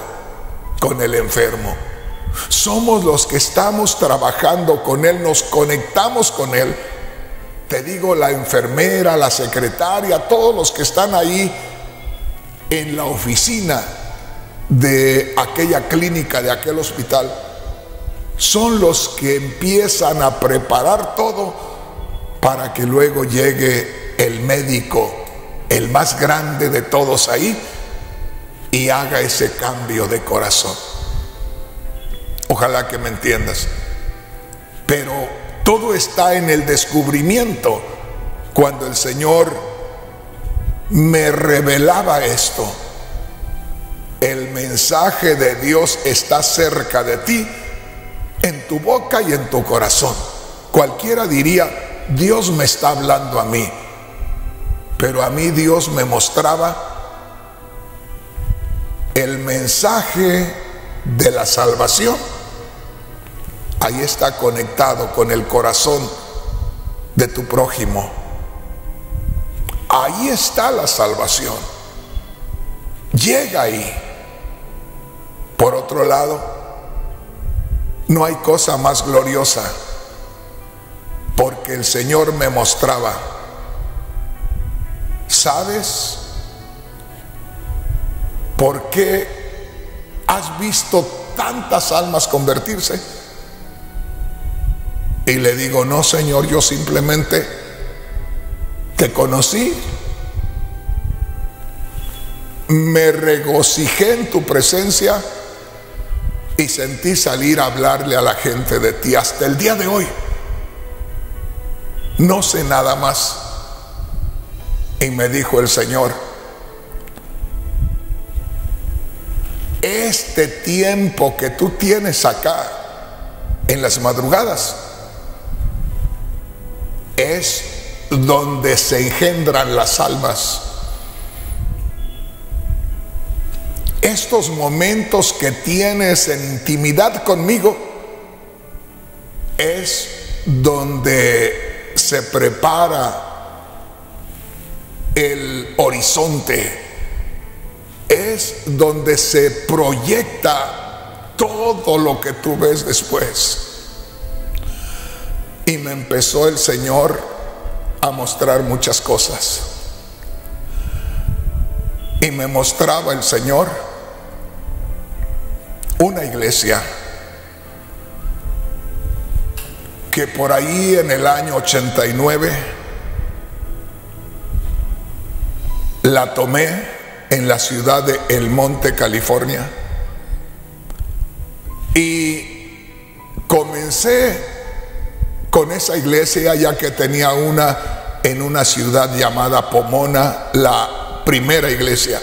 con el enfermo. Somos los que estamos trabajando con él, nos conectamos con él. Te digo, la enfermera, la secretaria, todos los que están ahí en la oficina de aquella clínica, de aquel hospital, son los que empiezan a preparar todo para que luego llegue el médico, el más grande de todos ahí, y haga ese cambio de corazón. Ojalá que me entiendas. Pero todo está en el descubrimiento cuando el Señor me revelaba esto. El mensaje de Dios está cerca de ti, en tu boca y en tu corazón. Cualquiera diría, Dios me está hablando a mí. Pero a mí Dios me mostraba el mensaje de la salvación. Ahí está conectado con el corazón de tu prójimo. Ahí está la salvación. Llega ahí. Por otro lado, no hay cosa más gloriosa porque el Señor me mostraba ¿Sabes por qué has visto tantas almas convertirse? Y le digo, no, Señor, yo simplemente te conocí, me regocijé en tu presencia y sentí salir a hablarle a la gente de ti hasta el día de hoy. No sé nada más. Y me dijo el Señor, este tiempo que tú tienes acá en las madrugadas es donde se engendran las almas. Estos momentos que tienes en intimidad conmigo es donde se prepara el horizonte, es donde se proyecta todo lo que tú ves después. Y me empezó el Señor a mostrar muchas cosas. Y me mostraba el Señor una iglesia que por ahí en el año 89 la tomé en la ciudad de El Monte, California. Y comencé con esa iglesia ya que tenía una en una ciudad llamada Pomona, la primera iglesia.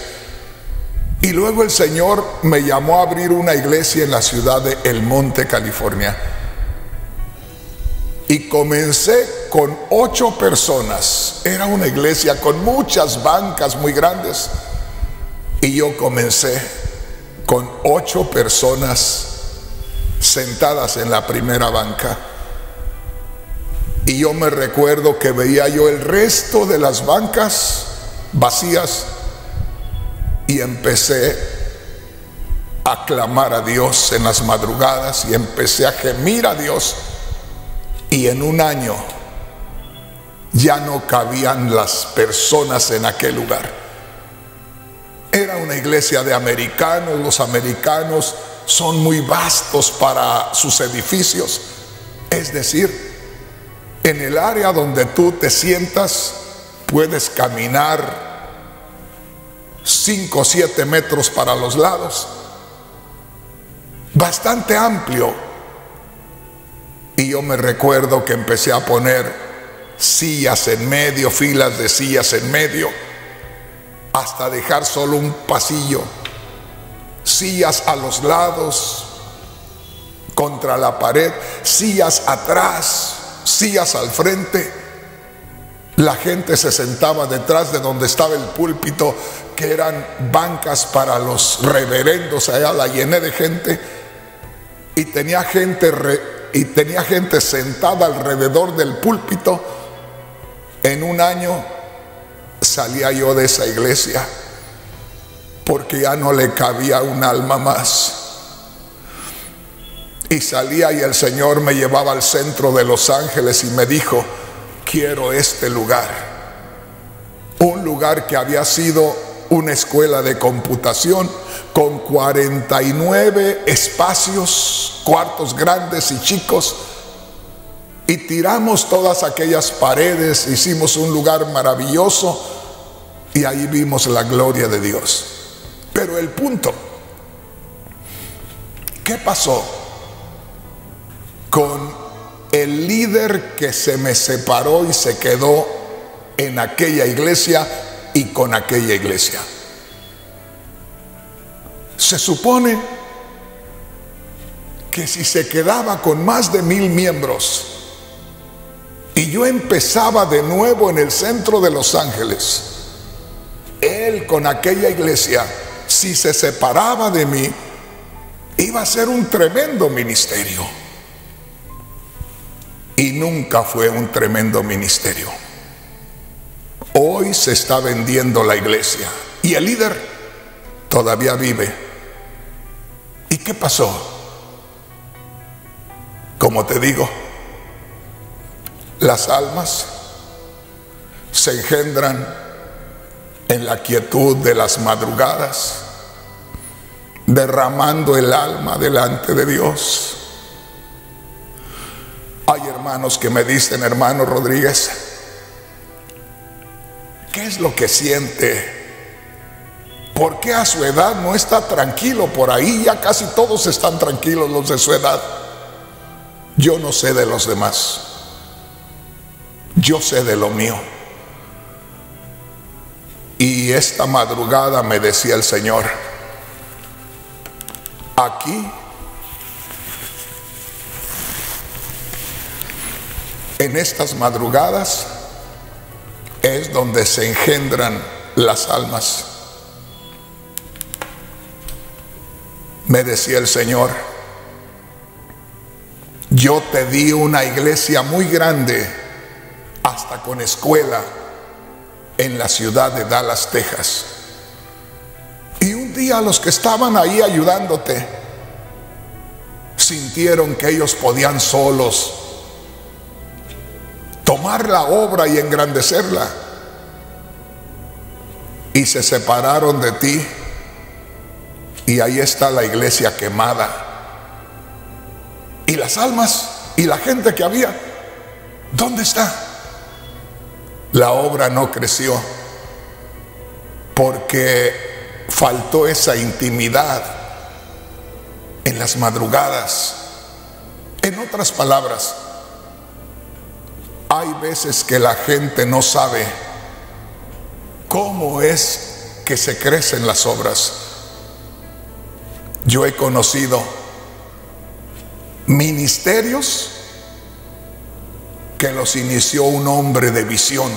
Y luego el Señor me llamó a abrir una iglesia en la ciudad de El Monte, California. Y comencé con ocho personas. Era una iglesia con muchas bancas muy grandes. Y yo comencé con ocho personas sentadas en la primera banca. Y yo me recuerdo que veía yo el resto de las bancas vacías y empecé a clamar a Dios en las madrugadas y empecé a gemir a Dios. Y en un año ya no cabían las personas en aquel lugar. Era una iglesia de americanos, los americanos son muy vastos para sus edificios. Es decir, en el área donde tú te sientas puedes caminar 5 o 7 metros para los lados. Bastante amplio. Y yo me recuerdo que empecé a poner sillas en medio, filas de sillas en medio hasta dejar solo un pasillo, sillas a los lados, contra la pared, sillas atrás, sillas al frente. La gente se sentaba detrás de donde estaba el púlpito, que eran bancas para los reverendos, allá la llené de gente y tenía gente y tenía gente sentada alrededor del púlpito. En un año salía yo de esa iglesia porque ya no le cabía un alma más. Y salía y el Señor me llevaba al centro de Los Ángeles y me dijo, quiero este lugar. Un lugar que había sido una escuela de computación con 49 espacios, cuartos grandes y chicos. Y tiramos todas aquellas paredes, hicimos un lugar maravilloso y ahí vimos la gloria de Dios. Pero el punto, ¿qué pasó con el líder que se me separó y se quedó en aquella iglesia y con aquella iglesia? Se supone que si se quedaba con más de mil miembros y yo empezaba de nuevo en el centro de Los Ángeles, él con aquella iglesia, si se separaba de mí, iba a ser un tremendo ministerio. Y nunca fue un tremendo ministerio. Hoy se está vendiendo la iglesia y el líder todavía vive. ¿Y qué pasó? Como te digo, las almas se engendran en la quietud de las madrugadas, derramando el alma delante de Dios. Hay hermanos que me dicen, hermano Rodríguez, ¿qué es lo que siente? ¿Por qué a su edad no está tranquilo por ahí? Ya casi todos están tranquilos los de su edad. Yo no sé de los demás. Yo sé de lo mío. Y esta madrugada me decía el Señor, aquí, en estas madrugadas, es donde se engendran las almas. Me decía el Señor, yo te di una iglesia muy grande, hasta con escuela en la ciudad de Dallas, Texas. Y un día los que estaban ahí ayudándote sintieron que ellos podían solos tomar la obra y engrandecerla. Y se separaron de ti. Y ahí está la iglesia quemada. Y las almas y la gente que había ¿Dónde está? La obra no creció porque faltó esa intimidad en las madrugadas. En otras palabras, hay veces que la gente no sabe cómo es que se crecen las obras. Yo he conocido ministerios que los inició un hombre de visión.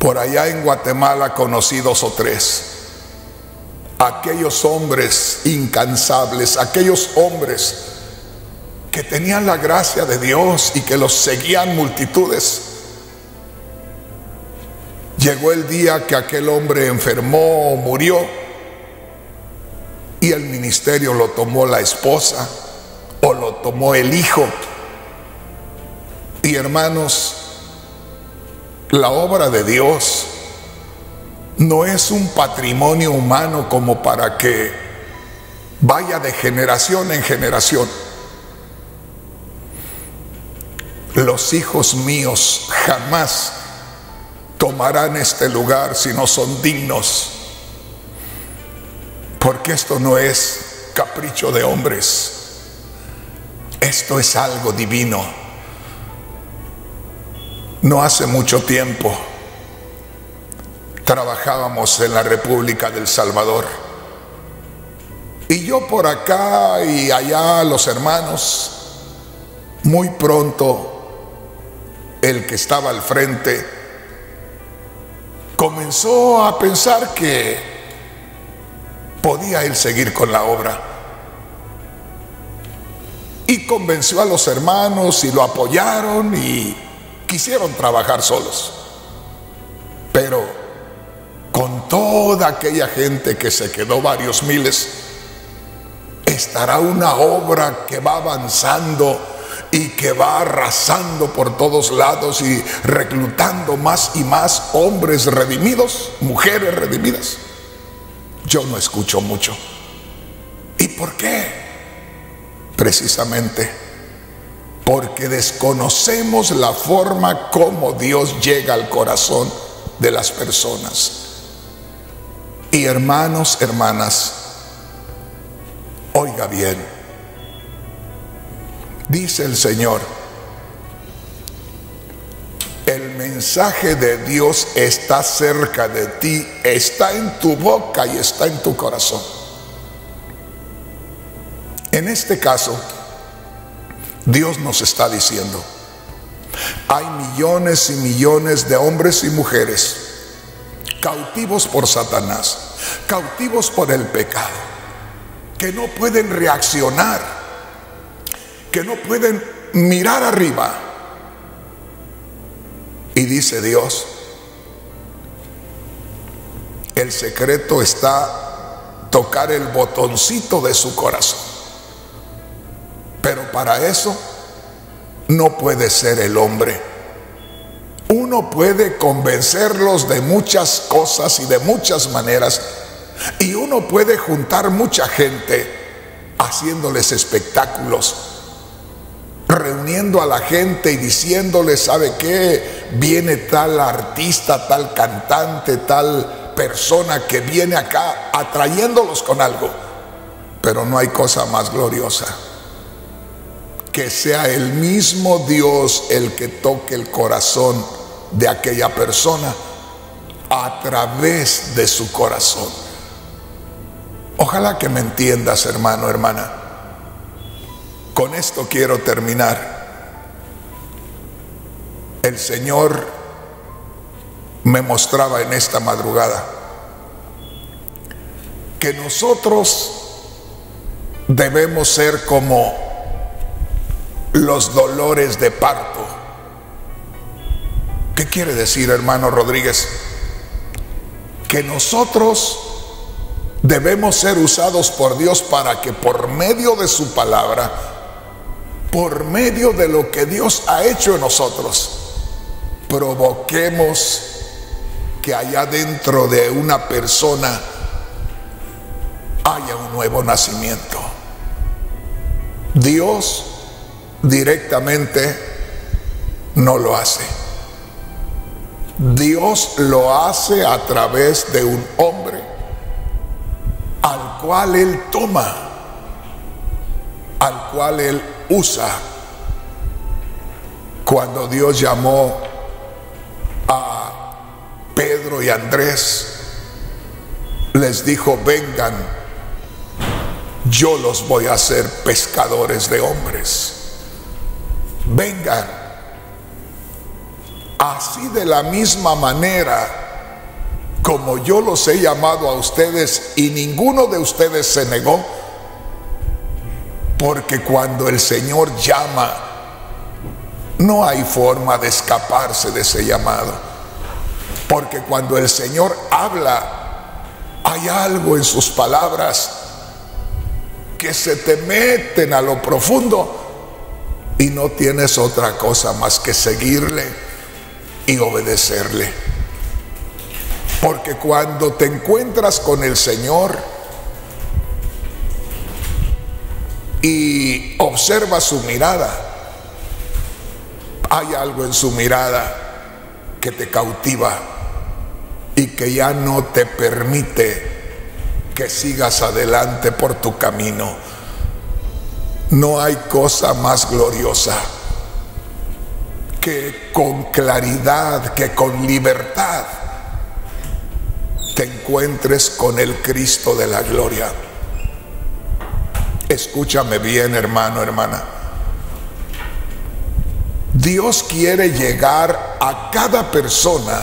Por allá en Guatemala conocí dos o tres. Aquellos hombres incansables, aquellos hombres que tenían la gracia de Dios y que los seguían multitudes. Llegó el día que aquel hombre enfermó o murió y el ministerio lo tomó la esposa o lo tomó el hijo. Y hermanos, la obra de Dios no es un patrimonio humano como para que vaya de generación en generación. Los hijos míos jamás tomarán este lugar si no son dignos, porque esto no es capricho de hombres, esto es algo divino. No hace mucho tiempo trabajábamos en la República del Salvador. Y yo por acá y allá los hermanos, muy pronto el que estaba al frente, comenzó a pensar que podía él seguir con la obra. Y convenció a los hermanos y lo apoyaron y quisieron trabajar solos. Pero con toda aquella gente que se quedó varios miles, estará una obra que va avanzando y que va arrasando por todos lados y reclutando más y más hombres redimidos, mujeres redimidas. Yo no escucho mucho. ¿Y por qué? Precisamente porque desconocemos la forma como Dios llega al corazón de las personas. Y hermanos, hermanas, oiga bien, Dice el Señor, el mensaje de Dios está cerca de ti, está en tu boca y está en tu corazón. En este caso, Dios nos está diciendo, hay millones y millones de hombres y mujeres cautivos por Satanás, cautivos por el pecado, que no pueden reaccionar que no pueden mirar arriba. Y dice Dios, el secreto está tocar el botoncito de su corazón. Para eso no puede ser el hombre. Uno puede convencerlos de muchas cosas y de muchas maneras. Y uno puede juntar mucha gente haciéndoles espectáculos reuniendo a la gente y diciéndole, ¿sabe qué? Viene tal artista, tal cantante, tal persona que viene acá atrayéndolos con algo. Pero no hay cosa más gloriosa que sea el mismo Dios el que toque el corazón de aquella persona a través de su corazón. Ojalá que me entiendas, hermano, hermana. Con esto quiero terminar. El Señor me mostraba en esta madrugada que nosotros debemos ser como los dolores de parto. ¿Qué quiere decir, hermano Rodríguez? Que nosotros debemos ser usados por Dios para que por medio de su palabra por medio de lo que Dios ha hecho en nosotros, provoquemos que allá dentro de una persona haya un nuevo nacimiento. Dios directamente no lo hace. Dios lo hace a través de un hombre al cual Él toma, al cual Él usa. Cuando Dios llamó a Pedro y Andrés, les dijo, vengan, yo los voy a hacer pescadores de hombres. Vengan. Así de la misma manera como yo los he llamado a ustedes y ninguno de ustedes se negó, porque cuando el Señor llama, no hay forma de escaparse de ese llamado. Porque cuando el Señor habla, hay algo en sus palabras que se te meten a lo profundo y no tienes otra cosa más que seguirle y obedecerle. Porque cuando te encuentras con el Señor y observas su mirada, hay algo en su mirada que te cautiva y que ya no te permite que sigas adelante por tu camino. No hay cosa más gloriosa que con claridad, que con libertad te encuentres con el Cristo de la gloria. Escúchame bien, hermano, hermana. Dios quiere llegar a cada persona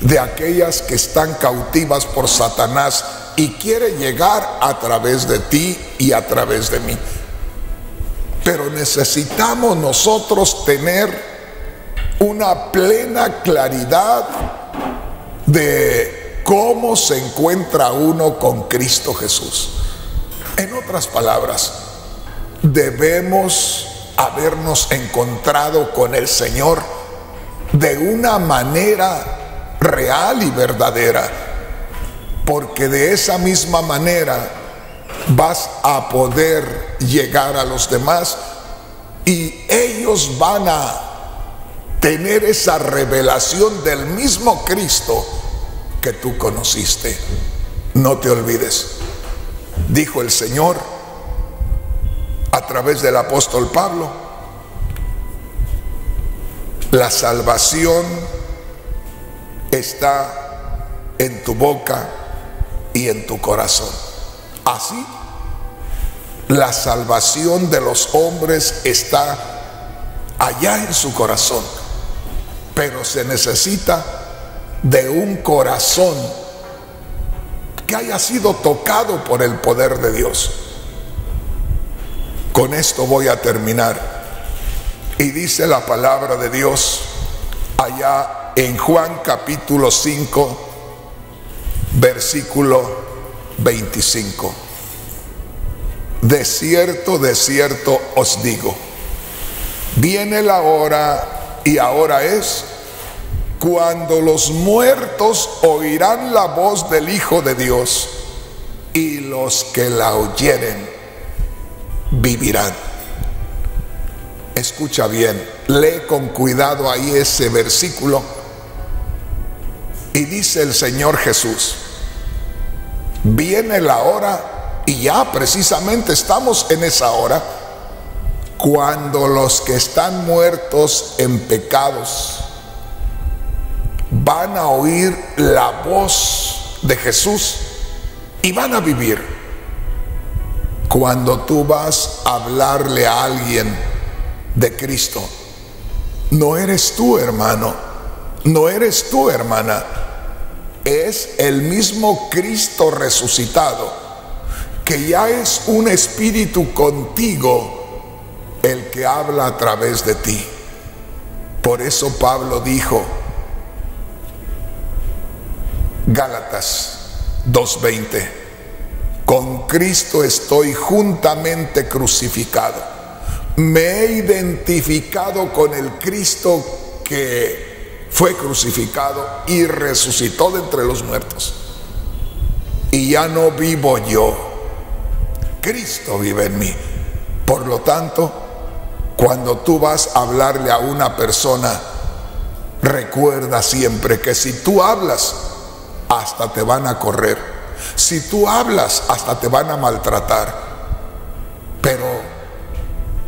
de aquellas que están cautivas por Satanás y quiere llegar a través de ti y a través de mí. Pero necesitamos nosotros tener una plena claridad de cómo se encuentra uno con Cristo Jesús. En otras palabras, debemos habernos encontrado con el Señor de una manera real y verdadera, porque de esa misma manera vas a poder llegar a los demás y ellos van a tener esa revelación del mismo Cristo que tú conociste. No te olvides, dijo el Señor a través del apóstol Pablo, la salvación está en tu boca y en tu corazón. Así, la salvación de los hombres está allá en su corazón, pero se necesita de un corazón que haya sido tocado por el poder de Dios. Con esto voy a terminar. Y dice la palabra de Dios allá en Juan capítulo 5, versículo 25. De cierto, de cierto os digo, viene la hora y ahora es cuando los muertos oirán la voz del Hijo de Dios y los que la oyeren vivirán. Escucha bien, lee con cuidado ahí ese versículo y dice el Señor Jesús, viene la hora y ya precisamente estamos en esa hora cuando los que están muertos en pecados van a oír la voz de Jesús y van a vivir. Cuando tú vas a hablarle a alguien de Cristo, no eres tú hermano, no eres tú hermana, es el mismo Cristo resucitado, que ya es un espíritu contigo el que habla a través de ti. Por eso Pablo dijo, Gálatas 2.20, con Cristo estoy juntamente crucificado. Me he identificado con el Cristo que fue crucificado y resucitó de entre los muertos. Y ya no vivo yo, Cristo vive en mí. Por lo tanto, Cuando tú vas a hablarle a una persona, recuerda siempre que si tú hablas, hasta te van a correr. Si tú hablas, hasta te van a maltratar. Pero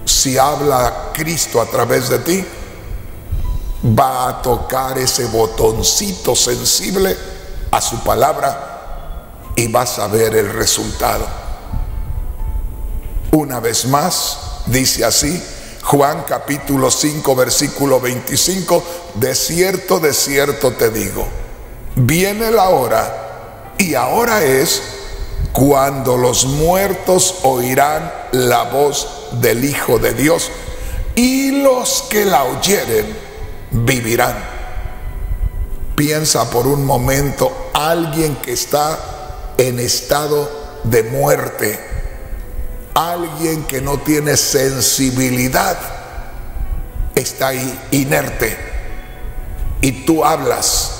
si habla Cristo a través de ti, va a tocar ese botoncito sensible a su palabra y vas a ver el resultado. Una vez más, dice así, Juan capítulo 5, versículo 25, de cierto, de cierto te digo, viene la hora y ahora es cuando los muertos oirán la voz del Hijo de Dios y los que la oyeren vivirán. Piensa por un momento alguien que está en estado de muerte, alguien que no tiene sensibilidad, está ahí inerte y tú hablas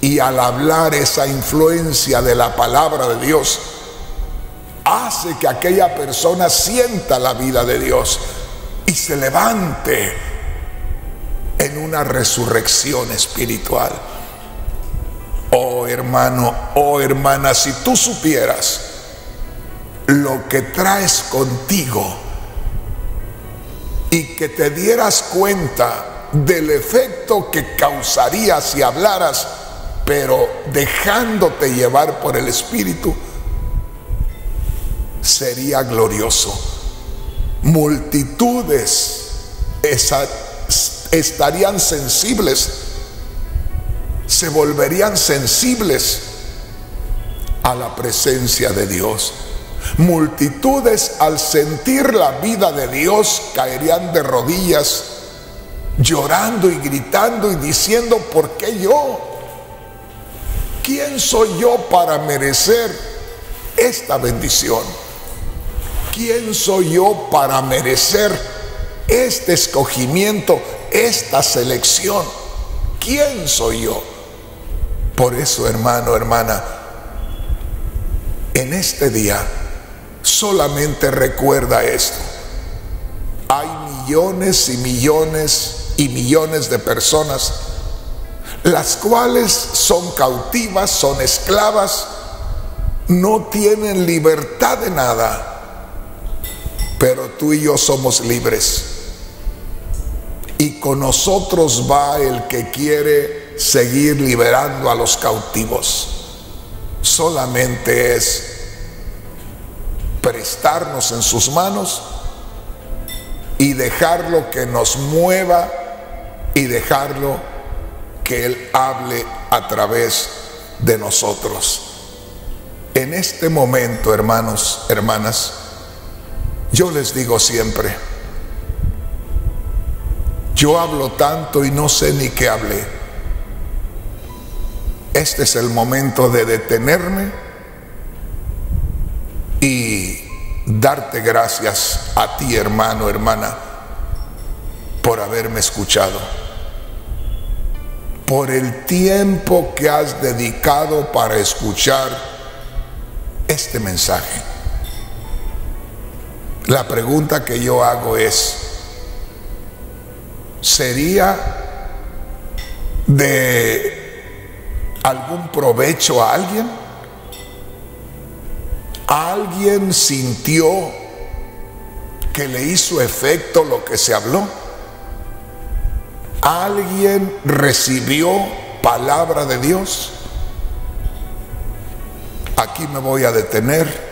y al hablar esa influencia de la palabra de Dios hace que aquella persona sienta la vida de Dios y se levante en una resurrección espiritual. Oh hermano, oh hermana, si tú supieras lo que traes contigo y que te dieras cuenta del efecto que causaría si hablaras, pero dejándote llevar por el Espíritu, sería glorioso. Multitudes estarían sensibles se volverían sensibles a la presencia de Dios. Multitudes al sentir la vida de Dios caerían de rodillas, llorando y gritando y diciendo, ¿por qué yo? ¿Quién soy yo para merecer esta bendición? ¿Quién soy yo para merecer este escogimiento, esta selección? ¿Quién soy yo? Por eso, hermano, hermana, en este día solamente recuerda esto. Hay millones y millones y millones de personas las cuales son cautivas, son esclavas, no tienen libertad de nada, pero tú y yo somos libres. Y con nosotros va el que quiere seguir liberando a los cautivos. Solamente es prestarnos en sus manos y dejarlo que nos mueva y dejarlo que Él hable a través de nosotros. En este momento, hermanos, hermanas, yo les digo siempre, yo hablo tanto y no sé ni qué hablé. Este es el momento de detenerme y darte gracias a ti, hermano, hermana, por haberme escuchado, por el tiempo que has dedicado para escuchar este mensaje. La pregunta que yo hago es, ¿sería de algún provecho a alguien? ¿Alguien sintió que le hizo efecto lo que se habló? ¿Alguien recibió palabra de Dios? Aquí me voy a detener